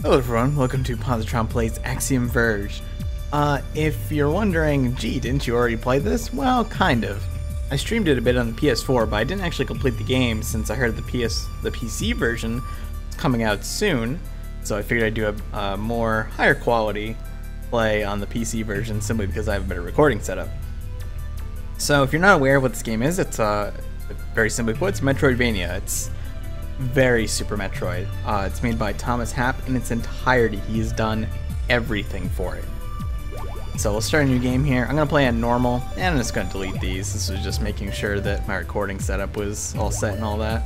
Hello everyone, welcome to Positron Plays Axiom Verge. Uh, if you're wondering, gee, didn't you already play this? Well, kind of. I streamed it a bit on the PS4, but I didn't actually complete the game since I heard the PS, the PC version is coming out soon. So I figured I'd do a, a more higher quality play on the PC version simply because I have a better recording setup. So if you're not aware of what this game is, it's uh, very simply put, it's Metroidvania. It's very Super Metroid. Uh, it's made by Thomas Happ in its entirety. He's done everything for it. So we'll start a new game here. I'm going to play on normal, and I'm just going to delete these. This was just making sure that my recording setup was all set and all that.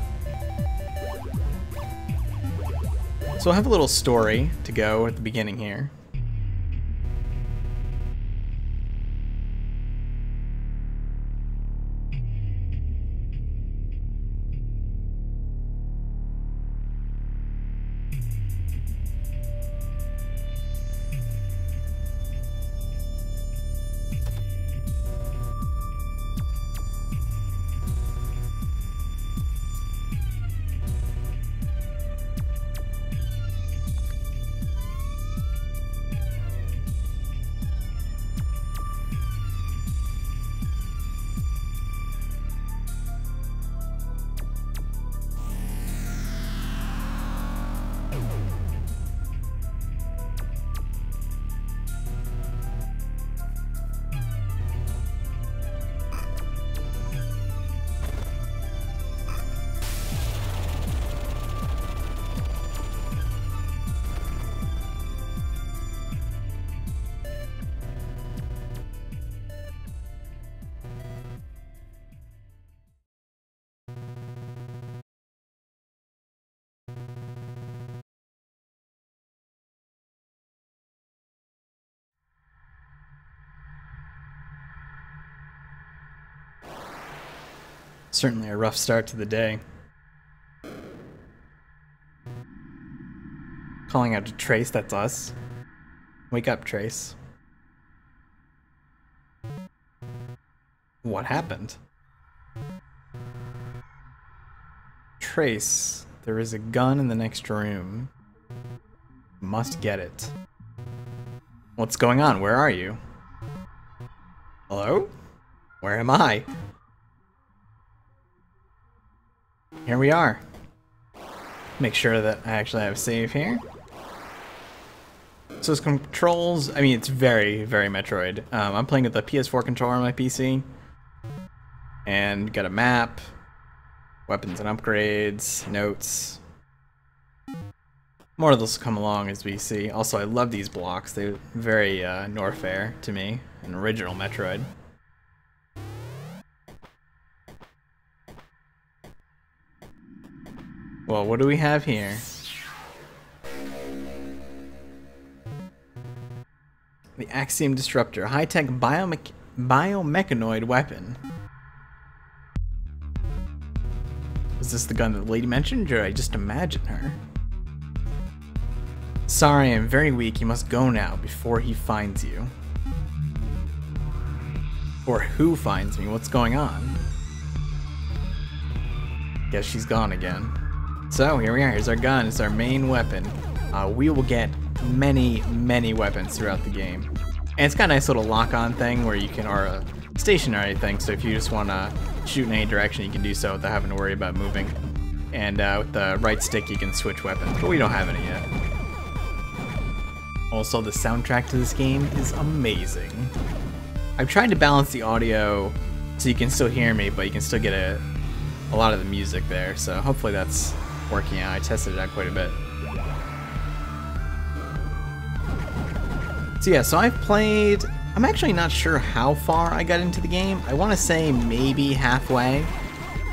So I'll have a little story to go at the beginning here. Certainly a rough start to the day. Calling out to Trace, that's us. Wake up, Trace. What happened? Trace, there is a gun in the next room. Must get it. What's going on? Where are you? Hello? Where am I? Here we are. Make sure that I actually have a save here. So it's controls, I mean, it's very, very Metroid. Um, I'm playing with the PS4 controller on my PC. And got a map, weapons and upgrades, notes. More of those come along as we see. Also, I love these blocks. They're very uh, Norfair to me, an original Metroid. Well, what do we have here? The Axiom Disruptor, high-tech biome biomechanoid weapon. Is this the gun that the lady mentioned, or I just imagine her? Sorry, I'm very weak. You must go now before he finds you. Or who finds me? What's going on? Guess she's gone again. So here we are, here's our gun, it's our main weapon. Uh, we will get many, many weapons throughout the game. And it's got a nice little lock-on thing where you can, or a stationary thing, so if you just want to shoot in any direction, you can do so without having to worry about moving. And uh, with the right stick, you can switch weapons, but we don't have any yet. Also, the soundtrack to this game is amazing. I've tried to balance the audio so you can still hear me, but you can still get a, a lot of the music there, so hopefully that's working out. I tested it out quite a bit. So yeah, so I've played... I'm actually not sure how far I got into the game. I want to say maybe halfway.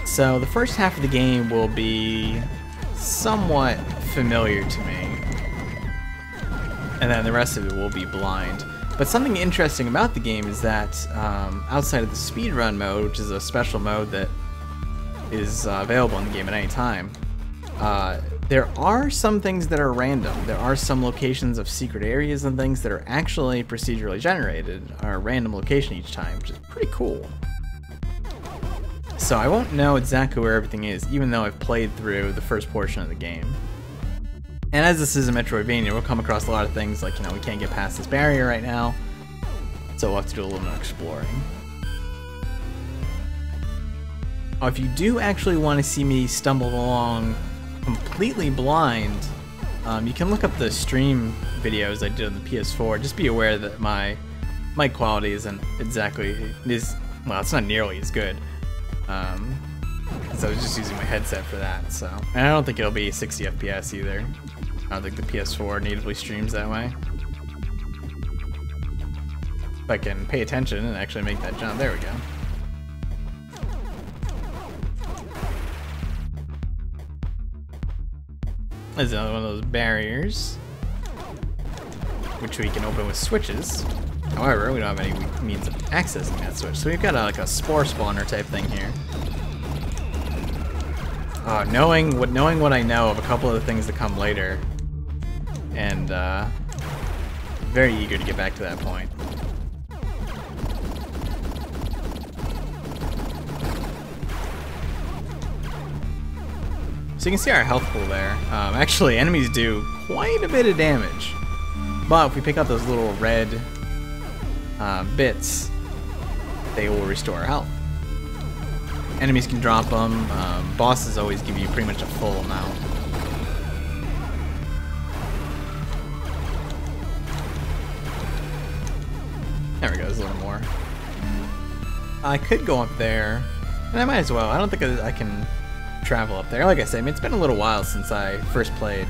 So the first half of the game will be somewhat familiar to me. And then the rest of it will be blind. But something interesting about the game is that um, outside of the speedrun mode, which is a special mode that is uh, available in the game at any time, uh, there are some things that are random. There are some locations of secret areas and things that are actually procedurally generated, are a random location each time, which is pretty cool. So I won't know exactly where everything is, even though I've played through the first portion of the game. And as this is a Metroidvania, we'll come across a lot of things like, you know, we can't get past this barrier right now. So we'll have to do a little more exploring. Oh, if you do actually want to see me stumble along completely blind, um, you can look up the stream videos I did on the PS4. Just be aware that my mic quality isn't exactly is well, it's not nearly as good. Um, so I was just using my headset for that. So, and I don't think it'll be 60 FPS either. I don't think the PS4 natively streams that way. If I can pay attention and actually make that jump, there we go. There's another one of those barriers, which we can open with switches. However, we don't have any means of accessing that switch, so we've got a, like a spore spawner type thing here. Uh, knowing what knowing what I know of a couple of the things that come later, and uh, very eager to get back to that point. So you can see our health pool there. Um, actually, enemies do quite a bit of damage. But if we pick up those little red uh, bits, they will restore our health. Enemies can drop them. Um, bosses always give you pretty much a full amount. There we go, there's a little more. I could go up there, and I might as well. I don't think I can travel up there. Like I said, I mean, it's been a little while since I first played.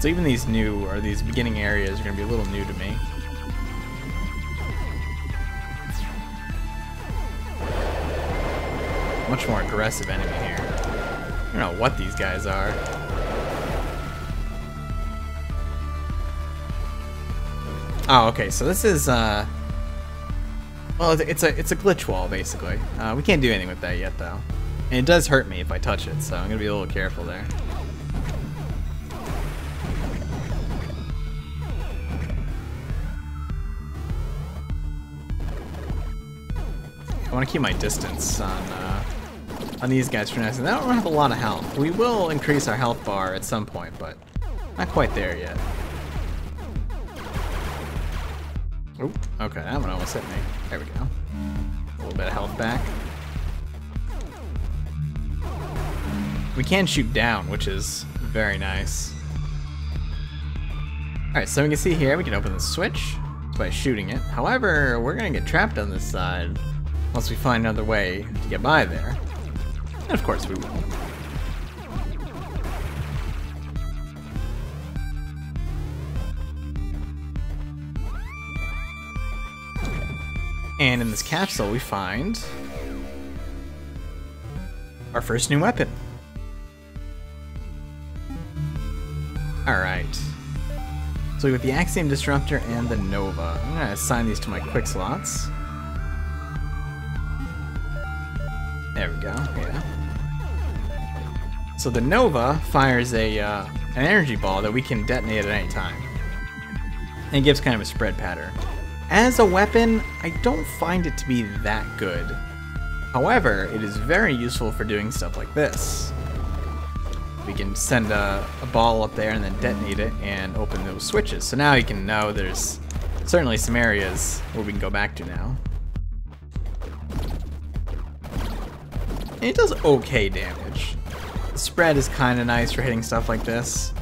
So even these new, or these beginning areas are going to be a little new to me. Much more aggressive enemy here. I don't know what these guys are. Oh, okay, so this is, uh... Well, it's a, it's a glitch wall, basically. Uh, we can't do anything with that yet, though. And it does hurt me if I touch it, so I'm gonna be a little careful there. I want to keep my distance on uh, on these guys for now. They don't have a lot of health. We will increase our health bar at some point, but not quite there yet. Oop, okay, that one almost hit me. There we go. A little bit of health back. We can shoot down, which is very nice. Alright, so we can see here, we can open the switch by shooting it. However, we're gonna get trapped on this side unless we find another way to get by there. And of course we will. And in this capsule we find our first new weapon. Alright. So we got the Axiom Disruptor and the Nova. I'm gonna assign these to my quick slots. There we go, yeah. So the Nova fires a uh, an energy ball that we can detonate at any time. And gives kind of a spread pattern. As a weapon, I don't find it to be that good. However, it is very useful for doing stuff like this we can send a, a, ball up there and then detonate it and open those switches. So now you can know there's certainly some areas where we can go back to now. And it does okay damage. The spread is kind of nice for hitting stuff like this,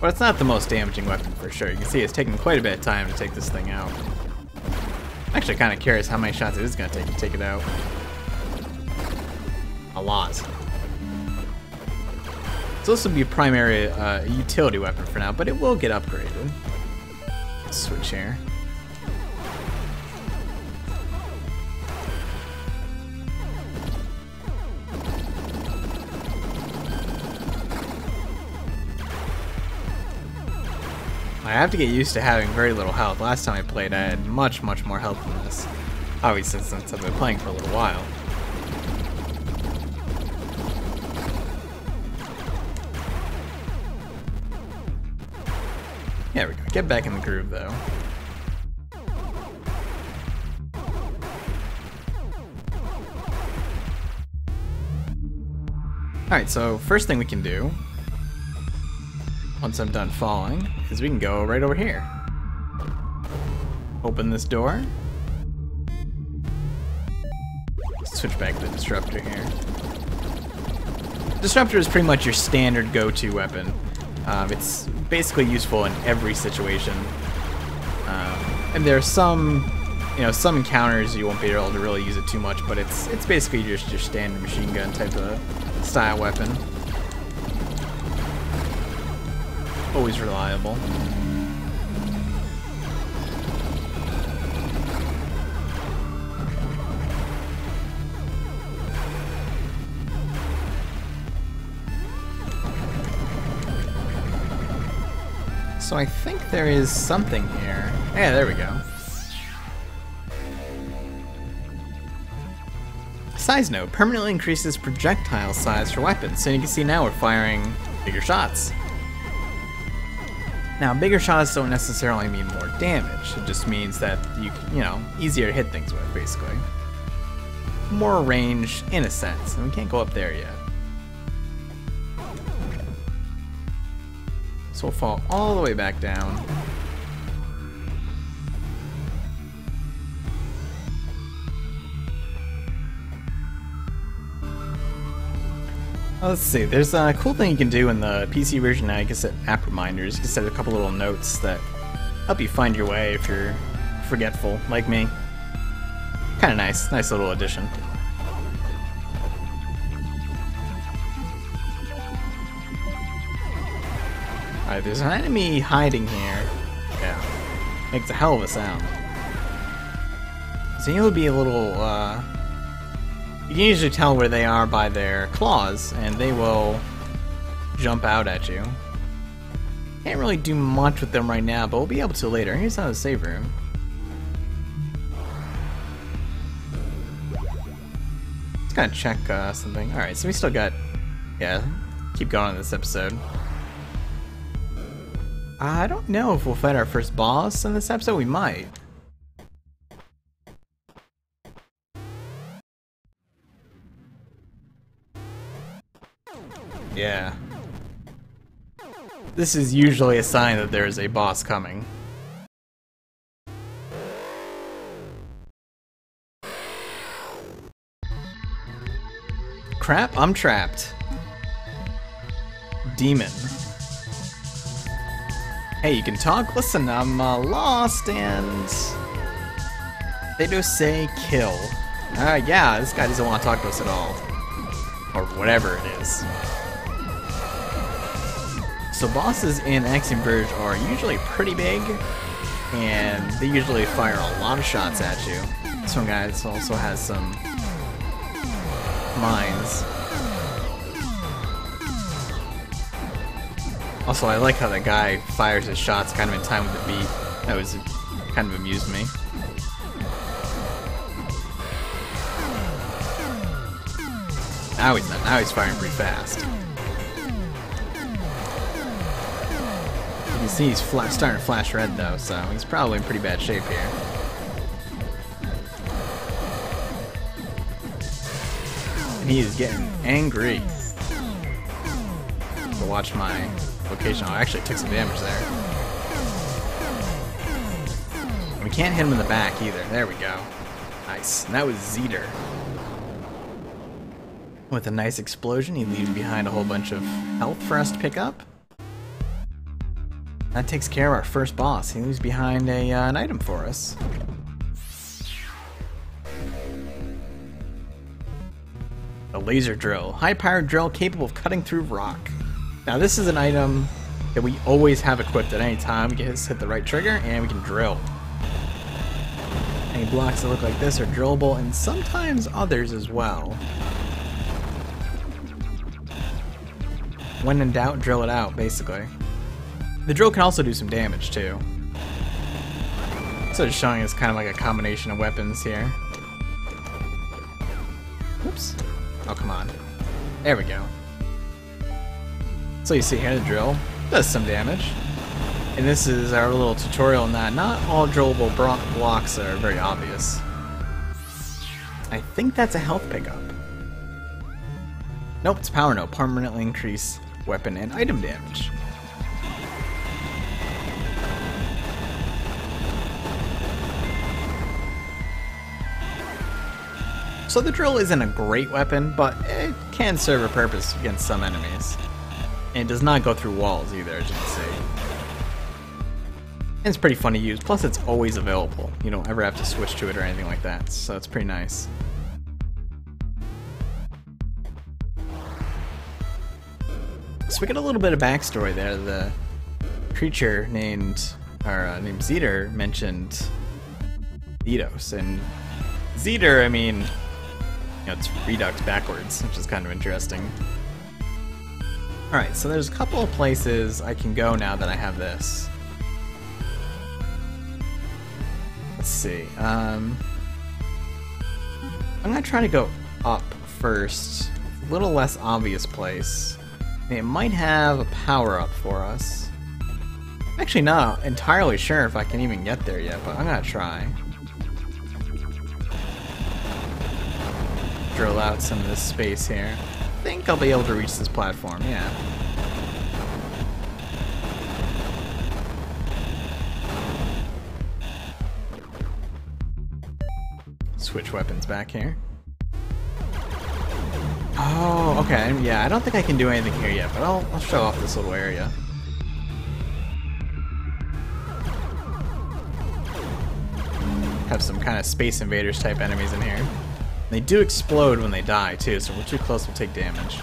but it's not the most damaging weapon for sure. You can see it's taking quite a bit of time to take this thing out. I'm actually kind of curious how many shots it is going to take to take it out. A lot. So this will be a primary uh, utility weapon for now, but it will get upgraded. Switch here. I have to get used to having very little health. Last time I played, I had much, much more health than this. Obviously, since I've been playing for a little while. Get back in the groove, though. Alright, so first thing we can do once I'm done falling is we can go right over here. Open this door. Switch back to the Disruptor here. Disruptor is pretty much your standard go-to weapon. Um, it's basically useful in every situation. Um, and there are some, you know, some encounters you won't be able to really use it too much, but it's it's basically just your standard machine gun type of style weapon. Always reliable. So I think there is something here. Yeah, there we go. Size Node, permanently increases projectile size for weapons, so you can see now we're firing bigger shots. Now, bigger shots don't necessarily mean more damage, it just means that you, you know, easier to hit things with, basically. More range, in a sense, and we can't go up there yet. So we'll fall all the way back down. let's see, there's a cool thing you can do in the PC version now. You can set app reminders. You can set a couple little notes that help you find your way if you're forgetful, like me. Kind of nice. Nice little addition. There's an enemy hiding here. Yeah. Makes a hell of a sound. So you'll be a little, uh... You can usually tell where they are by their claws, and they will jump out at you. Can't really do much with them right now, but we'll be able to later. Here's how the save room. Just gotta check uh, something. Alright, so we still got... Yeah, keep going on this episode. I don't know if we'll fight our first boss in this episode. We might. Yeah. This is usually a sign that there is a boss coming. Crap, I'm trapped. Demon. Hey, you can talk? Listen, I'm uh, lost and... They just say kill. Uh, yeah, this guy doesn't want to talk to us at all. Or whatever it is. So bosses in Axiom Verge are usually pretty big, and they usually fire a lot of shots at you. This one guy also has some mines. Also, I like how the guy fires his shots kind of in time with the beat. That was kind of amused me. Now he's not. Now he's firing pretty fast. You can see he's starting to flash red though, so he's probably in pretty bad shape here. And he is getting angry. So watch my location. I actually took some damage there. We can't hit him in the back either. There we go. Nice. And that was Xedur. With a nice explosion, he leaves behind a whole bunch of health for us to pick up. That takes care of our first boss. He leaves behind a, uh, an item for us. A laser drill. High-powered drill capable of cutting through rock. Now this is an item that we always have equipped at any time. We can hit the right trigger and we can drill. Any blocks that look like this are drillable and sometimes others as well. When in doubt, drill it out, basically. The drill can also do some damage too. So it's showing us kind of like a combination of weapons here. Oops. Oh, come on. There we go. So you see here the drill does some damage. And this is our little tutorial on that. Not all drillable blocks are very obvious. I think that's a health pickup. Nope, it's Power Node. Permanently increase weapon and item damage. So the drill isn't a great weapon, but it can serve a purpose against some enemies. And it does not go through walls either, as you can see. And it's pretty fun to use, plus it's always available. You don't ever have to switch to it or anything like that, so it's pretty nice. So we get a little bit of backstory there. The creature named, or uh, named Xedur mentioned Eidos, and Xedur, I mean, you know, it's Redux backwards, which is kind of interesting. Alright, so there's a couple of places I can go now that I have this. Let's see. Um, I'm gonna try to go up first. A little less obvious place. It might have a power-up for us. I'm actually not entirely sure if I can even get there yet, but I'm gonna try. Drill out some of this space here. I think I'll be able to reach this platform, yeah. Switch weapons back here. Oh, okay. Yeah, I don't think I can do anything here yet, but I'll, I'll show off this little area. Have some kind of Space Invaders type enemies in here. They do explode when they die, too, so we're too close, we'll take damage.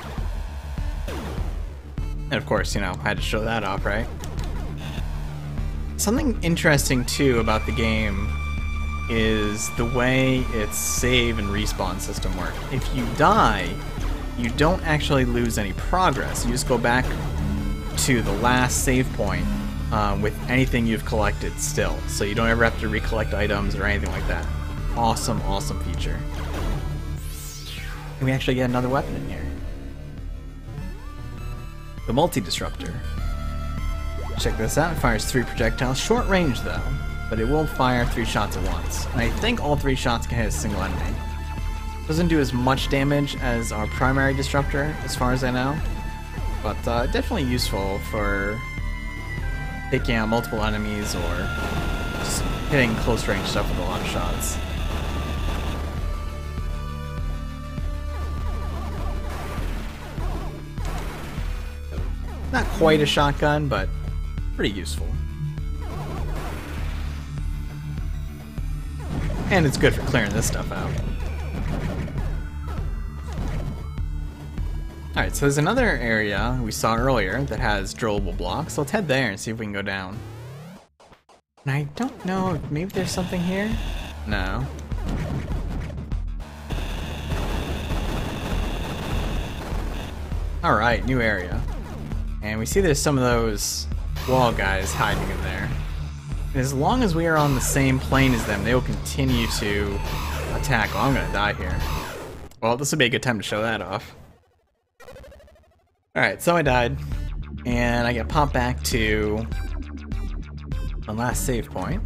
And of course, you know, I had to show that off, right? Something interesting, too, about the game is the way its save and respawn system work. If you die, you don't actually lose any progress. You just go back to the last save point um, with anything you've collected still. So you don't ever have to recollect items or anything like that. Awesome, awesome feature. We actually get another weapon in here. The Multi-Disruptor. Check this out, it fires three projectiles. Short range though, but it will fire three shots at once. And I think all three shots can hit a single enemy. Doesn't do as much damage as our primary Disruptor, as far as I know. But uh, definitely useful for taking out multiple enemies or just hitting close range stuff with a lot of shots. Not quite a shotgun, but pretty useful. And it's good for clearing this stuff out. Alright, so there's another area we saw earlier that has drillable blocks, so let's head there and see if we can go down. And I don't know maybe there's something here? No. Alright, new area. And we see there's some of those wall guys hiding in there. And as long as we are on the same plane as them, they will continue to attack. Oh, I'm gonna die here. Well, this would be a good time to show that off. Alright, so I died. And I get popped back to my last save point.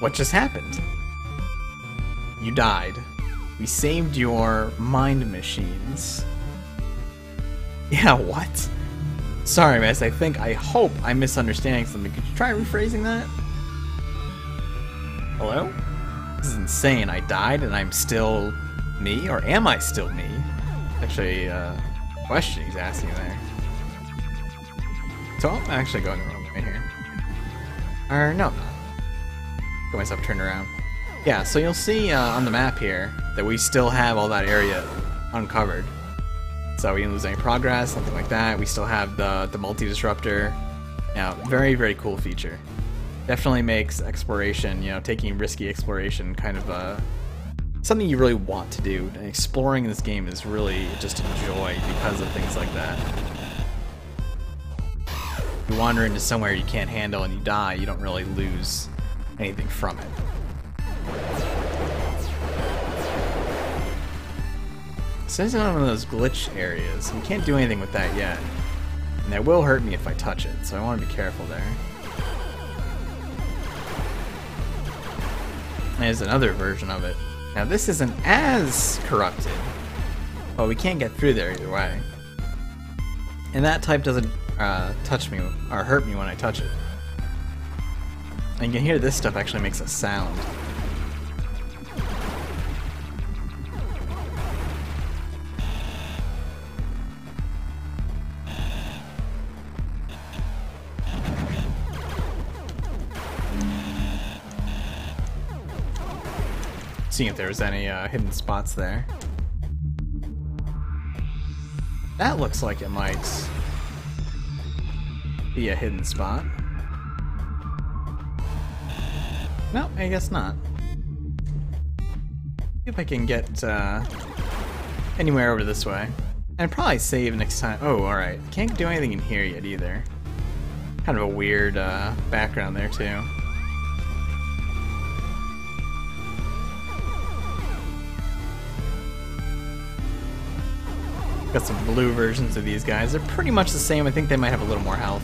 What just happened? You died. We saved your mind machines. Yeah, what? Sorry, miss. I think, I hope I'm misunderstanding something. Could you try rephrasing that? Hello? This is insane. I died and I'm still me? Or am I still me? Actually, uh, question he's asking there. So I'm actually going the wrong way here. Or, no, Got myself turned around. Yeah, so you'll see uh, on the map here that we still have all that area uncovered. So we didn't lose any progress, something like that. We still have the, the multi-disruptor. Yeah, very, very cool feature. Definitely makes exploration, you know, taking risky exploration kind of uh, something you really want to do. And exploring this game is really just a joy because of things like that. You wander into somewhere you can't handle and you die, you don't really lose anything from it. So this is one of those glitch areas. We can't do anything with that yet. And that will hurt me if I touch it, so I want to be careful there. There's another version of it. Now this isn't as corrupted, but we can't get through there either way. And that type doesn't uh, touch me or hurt me when I touch it. And you can hear this stuff actually makes a sound. Seeing if there's any uh, hidden spots there. That looks like it might be a hidden spot. No, I guess not. See if I can get uh, anywhere over this way. And probably save next time. Oh, alright. Can't do anything in here yet either. Kind of a weird uh, background there too. Got some blue versions of these guys. They're pretty much the same. I think they might have a little more health.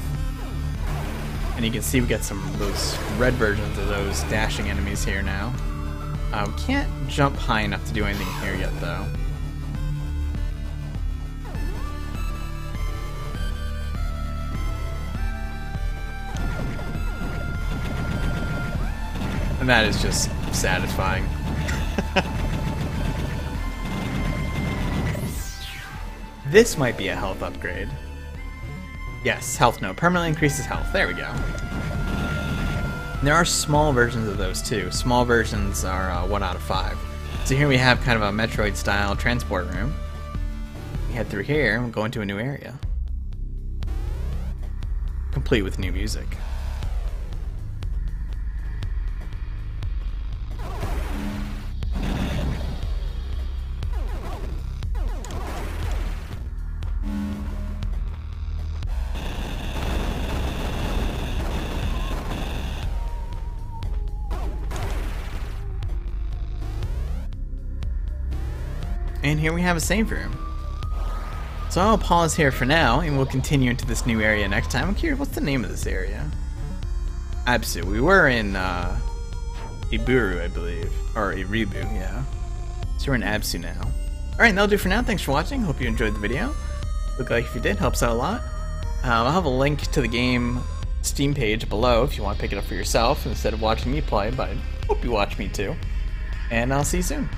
And you can see we got some those red versions of those dashing enemies here now. Uh, we can't jump high enough to do anything here yet, though. And that is just satisfying. This might be a health upgrade. Yes, Health Node. Permanently increases health. There we go. There are small versions of those too. Small versions are uh, 1 out of 5. So here we have kind of a Metroid style transport room. We head through here and we'll go into a new area. Complete with new music. And here we have a save room. So I'll pause here for now, and we'll continue into this new area next time. I'm curious, what's the name of this area? Absu. We were in uh, Iburu, I believe. Or Eribu, yeah. So we're in Absu now. Alright, that'll do for now. Thanks for watching. Hope you enjoyed the video. Look like if you did, helps out a lot. Um, I'll have a link to the game Steam page below if you want to pick it up for yourself instead of watching me play, but I hope you watch me too. And I'll see you soon.